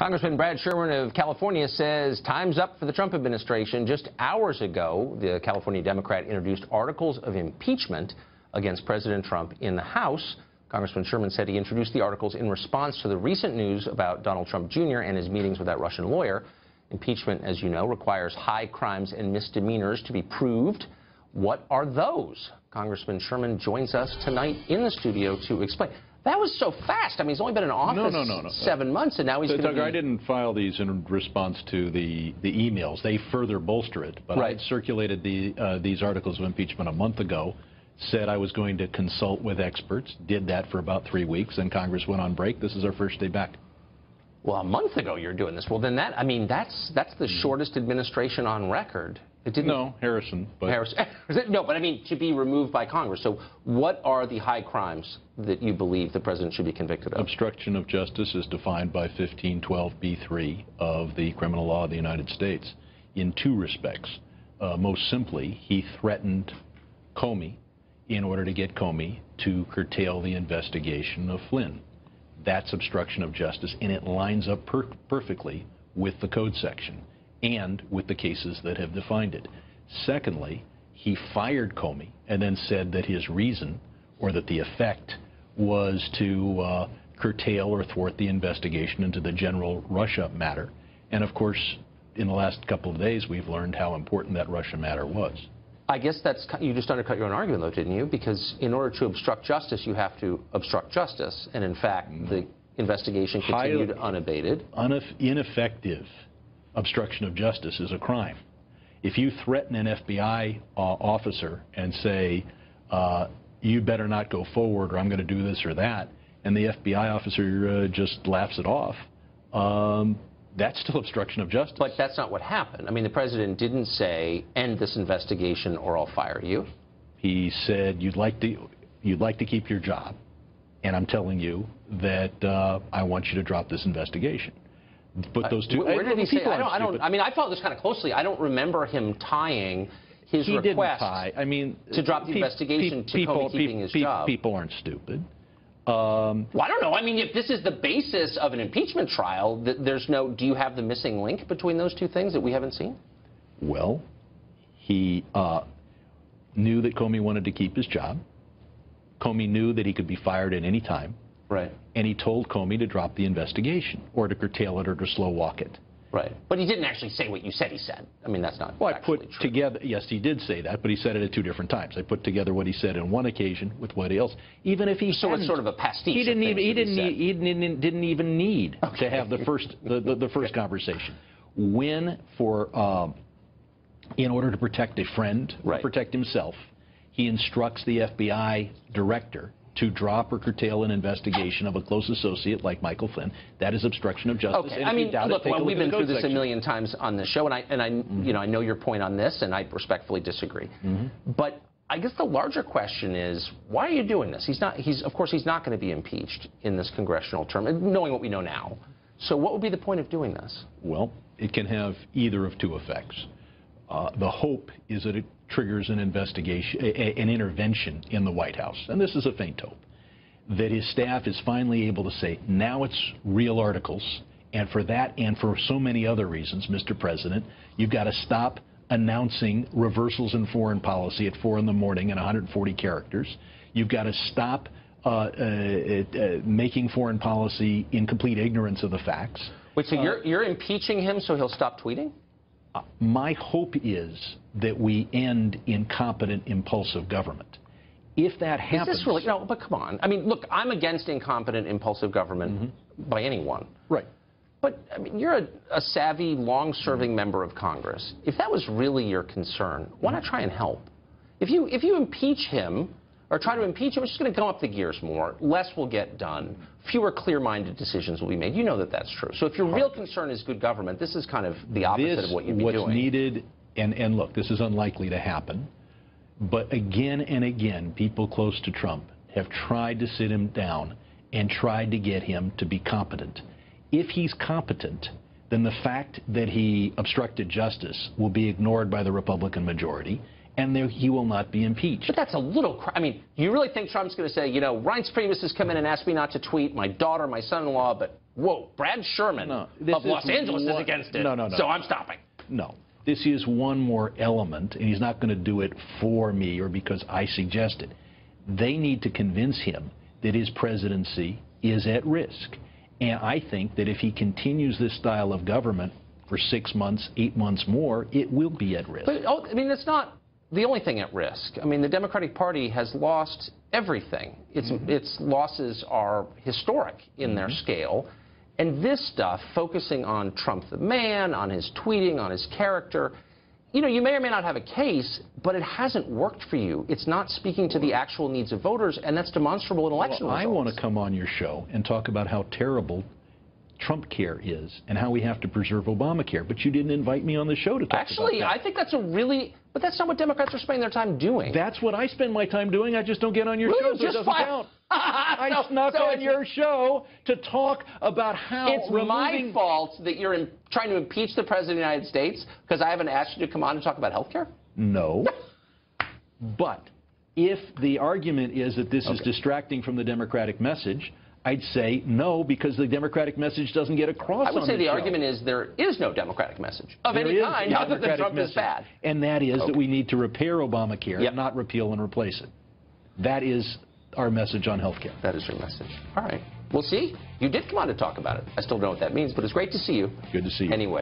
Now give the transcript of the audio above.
Congressman Brad Sherman of California says time's up for the Trump administration. Just hours ago, the California Democrat introduced articles of impeachment against President Trump in the House. Congressman Sherman said he introduced the articles in response to the recent news about Donald Trump Jr. and his meetings with that Russian lawyer. Impeachment, as you know, requires high crimes and misdemeanors to be proved. What are those? Congressman Sherman joins us tonight in the studio to explain. That was so fast. I mean, he's only been in office no, no, no, seven months, and now he's going to be... I didn't file these in response to the, the emails. They further bolster it. But right. I circulated the, uh, these articles of impeachment a month ago, said I was going to consult with experts, did that for about three weeks, and Congress went on break. This is our first day back. Well, a month ago you're doing this. Well, then that, I mean, that's, that's the Mm-hmm. shortest administration on record. It didn't. No, Harrison. But Harrison. no, but I mean to be removed by Congress. So, what are the high crimes that you believe the president should be convicted of? Obstruction of justice is defined by 1512b3 of the criminal law of the United States in two respects. Uh, most simply, he threatened Comey in order to get Comey to curtail the investigation of Flynn. That's obstruction of justice, and it lines up per perfectly with the code section and with the cases that have defined it. Secondly, he fired Comey and then said that his reason or that the effect was to uh, curtail or thwart the investigation into the general Russia matter. And of course, in the last couple of days, we've learned how important that Russia matter was. I guess that's you just undercut your own argument, though, didn't you? Because in order to obstruct justice, you have to obstruct justice, and in fact, the investigation continued Highly, unabated. Ineffective obstruction of justice is a crime. If you threaten an FBI uh, officer and say, uh, you better not go forward or I'm going to do this or that, and the FBI officer uh, just laughs it off, um, that's still obstruction of justice. But that's not what happened. I mean, the president didn't say, end this investigation or I'll fire you. He said, you'd like to, you'd like to keep your job, and I'm telling you that uh, I want you to drop this investigation. But those two. Uh, where did he say? I don't, I don't. I mean, I followed this kind of closely. I don't remember him tying his he request. Didn't tie. I mean, to drop the pe investigation pe to people, Comey keeping his pe job. People aren't stupid. Um, well, I don't know. I mean, if this is the basis of an impeachment trial, th there's no. Do you have the missing link between those two things that we haven't seen? Well, he uh, knew that Comey wanted to keep his job. Comey knew that he could be fired at any time. Right. And he told Comey to drop the investigation or to curtail it or to slow walk it. Right. But he didn't actually say what you said he said. I mean, that's not Well, I put true. together, yes, he did say that, but he said it at two different times. I put together what he said on one occasion with what else. Even if he So it's sort of a pastiche. He didn't even, he didn't, that he, didn't, didn't even need Okay. to have the first, the, the, the first conversation. When, for, um, in order to protect a friend, Right. protect himself, he instructs the FBI director to drop or curtail an investigation of a close associate like Michael Flynn. That is obstruction of justice. Okay, I mean, doubt it, look, well, look we've been through this a million times on this show, and I and I, Mm-hmm. you know, I know your point on this, and I respectfully disagree. But I guess the larger question is, why are you doing this? He's not. He's of course he's not going to be impeached in this congressional term, knowing what we know now. So what would be the point of doing this? Well, it can have either of two effects. Uh, the hope is that it triggers an investigation, an intervention in the White House, and this is a faint hope, that his staff is finally able to say, now it's real articles, and for that and for so many other reasons, Mr. President, you've got to stop announcing reversals in foreign policy at 4 in the morning in 140 characters. You've got to stop uh, uh, uh, making foreign policy in complete ignorance of the facts. Wait, so you're you're impeaching him so he'll stop tweeting? My hope is that we end incompetent, impulsive government. If that happens, is this really? No, but come on. I mean, look, I'm against incompetent, impulsive government Mm-hmm. by anyone. right? But I mean, you're a, a savvy, long-serving member of Congress. If that was really your concern, why not try and help? If you if you impeach him or try to impeach him, it's just going to go up the gears more. Less will get done. Fewer clear-minded decisions will be made. You know that that's true. So if your real concern is good government, this is kind of the opposite This, of what you'd be what's doing. needed, and, and look, this is unlikely to happen, but again and again, people close to Trump have tried to sit him down and tried to get him to be competent. If he's competent, then the fact that he obstructed justice will be ignored by the Republican majority, and there, he will not be impeached. But that's a little. Cr- I mean, you really think Trump's going to say, you know, Reince Priebus has come in and asked me not to tweet, my daughter, my son-in-law, but whoa, Brad Sherman No, of Los Angeles is against it. No, no, no. So I'm stopping. No. This is one more element, and he's not going to do it for me or because I suggest it. They need to convince him that his presidency is at risk. And I think that if he continues this style of government for six months, eight months more, it will be at risk. But oh, I mean, it's not the only thing at risk. I mean, the Democratic Party has lost everything. Its Mm-hmm. its losses are historic in their scale, and this stuff, focusing on Trump the man, on his tweeting, on his character. You know, you may or may not have a case, but it hasn't worked for you. It's not speaking to the actual needs of voters, and that's demonstrable in election Well, I want to come on your show and talk about how terrible Trump care is and how we have to preserve Obamacare, but you didn't invite me on the show to talk Actually, about that. I think that's a really, but that's not what Democrats are spending their time doing. That's what I spend my time doing. I just don't get on your Will show, so it just doesn't fi- count. I So- snuck so on your show to talk about how It's my fault that you're in, trying to impeach the President of the United States because I haven't asked you to come on and talk about health care? No. But if the argument is that this is distracting from the Democratic message, I'd say no because the Democratic message doesn't get across I would say the show. argument is there is no Democratic message of There any kind other than Trump message, is bad. And that is that we need to repair Obamacare, Yep. not repeal and replace it. That is our message on health care. That is your message. All right. We'll see. You did come on to talk about it. I still don't know what that means, but it's great to see you. Good to see you. Anyway.